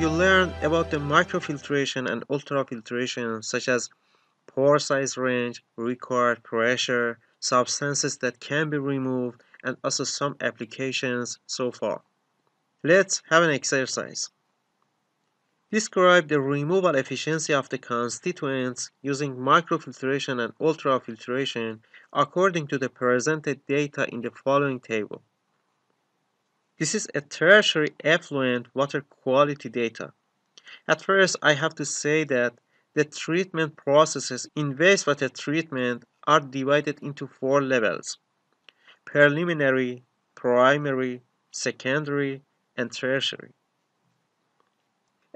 you learn about the microfiltration and ultrafiltration such as pore size range, required pressure, substances that can be removed, and also some applications so far. Let's have an exercise. Describe the removal efficiency of the constituents using microfiltration and ultrafiltration according to the presented data in the following table. This is a tertiary effluent water quality data. At first, I have to say that the treatment processes in wastewater treatment are divided into four levels. Preliminary, primary, secondary, and tertiary.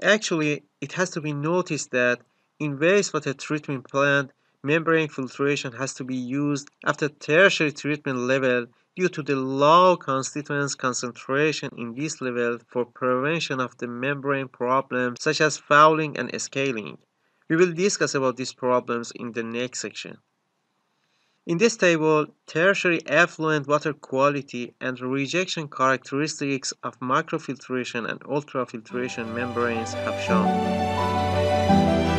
Actually, it has to be noticed that in wastewater treatment plant, membrane filtration has to be used after tertiary treatment level due to the low constituents concentration in this level for prevention of the membrane problems such as fouling and scaling. We will discuss about these problems in the next section. In this table, tertiary effluent water quality and rejection characteristics of microfiltration and ultrafiltration membranes have shown.